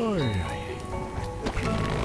Oh, yeah.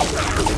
Let's go.